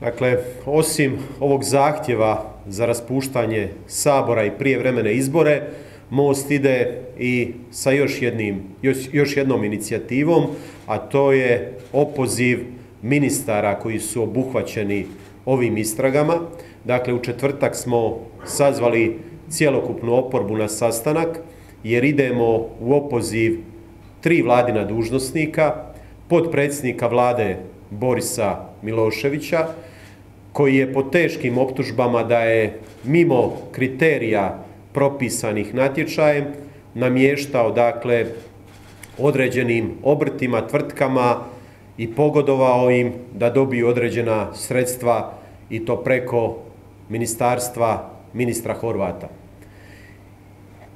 Dakle, osim ovog zahtjeva za raspuštanje Sabora i prijevremene izbore, Most ide i sa još, jednim, još, još jednom inicijativom, a to je opoziv ministara koji su obuhvaćeni ovim istragama. Dakle, u četvrtak smo sazvali cjelokupnu oporbu na sastanak, jer idemo u opoziv tri vladina dužnosnika, podpredsjednika vlade Borisa Miloševića, koji je po teškim optužbama da je mimo kriterija propisanih natječajem namještao dakle određenim obrtima, tvrtkama i pogodovao im da dobiju određena sredstva i to preko ministarstva ministra Horvata,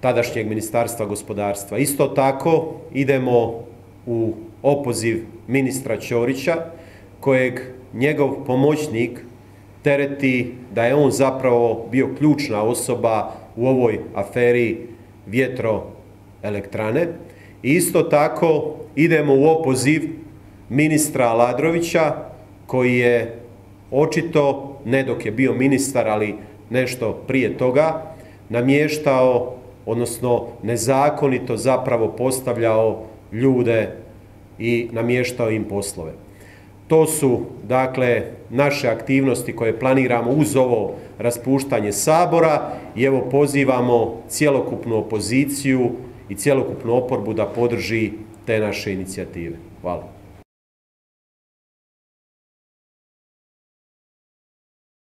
tadašnjeg ministarstva gospodarstva. Isto tako idemo u opoziv ministra Ćorića kojeg njegov pomoćnik tereti da je on zapravo bio ključna osoba u ovoj aferi vjetroelektrane. I isto tako idemo u opoziv ministra Aladrovića koji je očito, ne dok je bio ministar, ali nešto prije toga, namještao, odnosno nezakonito zapravo postavljao ljude i namještao im poslove. To su dakle naše aktivnosti koje planiramo uz ovo raspuštanje Sabora i evo pozivamo cjelokupnu opoziciju i cjelokupnu oporbu da podrži te naše inicijative. Hvala.